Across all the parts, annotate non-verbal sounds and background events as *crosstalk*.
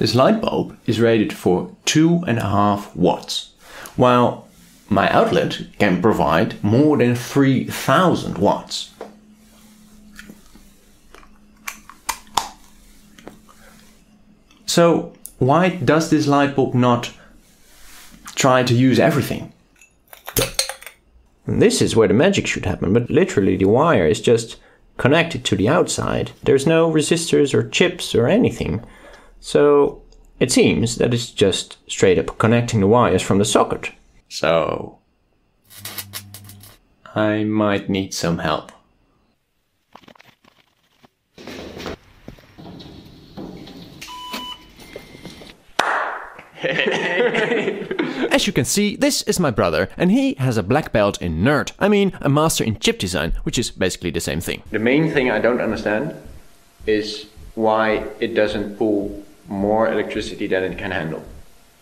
This light bulb is rated for two and a half watts, while my outlet can provide more than 3000 watts. So why does this light bulb not try to use everything? This is where the magic should happen, but literally the wire is just connected to the outside. There's no resistors or chips or anything. So it seems that it's just straight up connecting the wires from the socket. So I might need some help. *laughs* As you can see, this is my brother, and he has a black belt in nerd. I mean, a master in chip design, which is basically the same thing. The main thing I don't understand is why it doesn't pull more electricity than it can handle.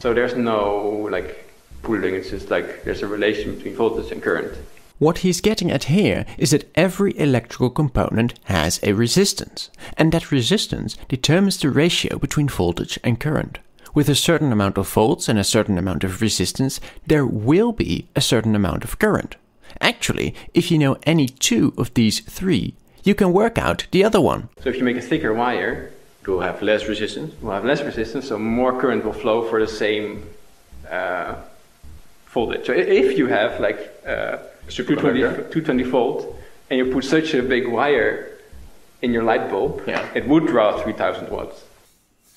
So there's no like pooling, it's just like there's a relation between voltage and current. What he's getting at here is that every electrical component has a resistance, and that resistance determines the ratio between voltage and current. With a certain amount of volts and a certain amount of resistance, there will be a certain amount of current. Actually, if you know any two of these three, you can work out the other one. So if you make a thicker wire, it will have less resistance. It will have less resistance, so more current will flow for the same uh, voltage. So if you have like uh, 220, 220 volt and you put such a big wire in your light bulb, Yeah. it would draw 3000 watts.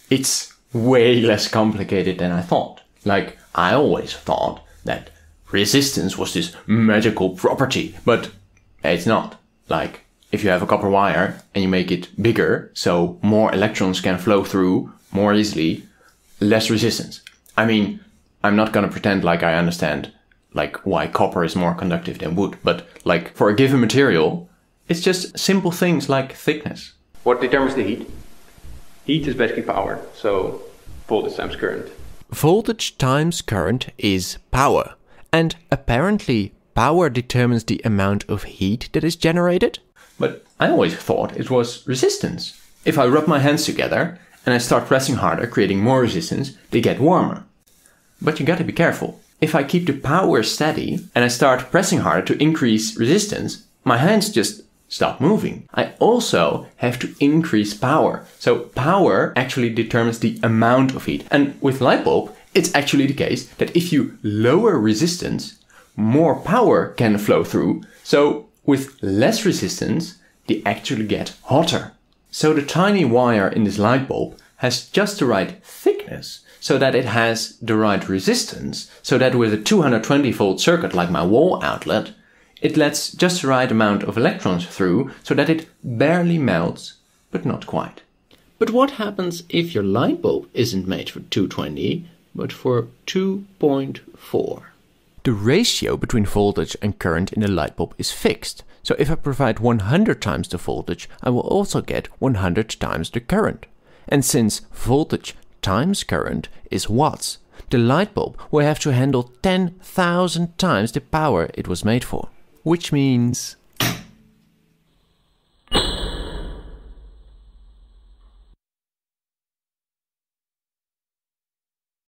It's way less complicated than I thought. Like, I always thought that resistance was this magical property, but it's not. Like, if you have a copper wire and you make it bigger, so more electrons can flow through more easily, less resistance. I mean, I'm not gonna pretend like I understand like why copper is more conductive than wood, but like for a given material, it's just simple things like thickness. What determines the heat? Heat is basically power, so voltage times current. Voltage times current is power, and apparently power determines the amount of heat that is generated. But I always thought it was resistance. If I rub my hands together and I start pressing harder, creating more resistance, they get warmer. But you gotta be careful. If I keep the power steady and I start pressing harder to increase resistance, my hands just stop moving. I also have to increase power. So power actually determines the amount of heat. And with light bulb, it's actually the case that if you lower resistance, more power can flow through. So with less resistance, they actually get hotter. So the tiny wire in this light bulb has just the right thickness so that it has the right resistance, so that with a 220 volt circuit like my wall outlet, it lets just the right amount of electrons through so that it barely melts, but not quite. But what happens if your light bulb isn't made for 220, but for 2.4? The ratio between voltage and current in the light bulb is fixed. So if I provide 100 times the voltage, I will also get 100 times the current. And since voltage times current is watts, the light bulb will have to handle 10,000 times the power it was made for. Which means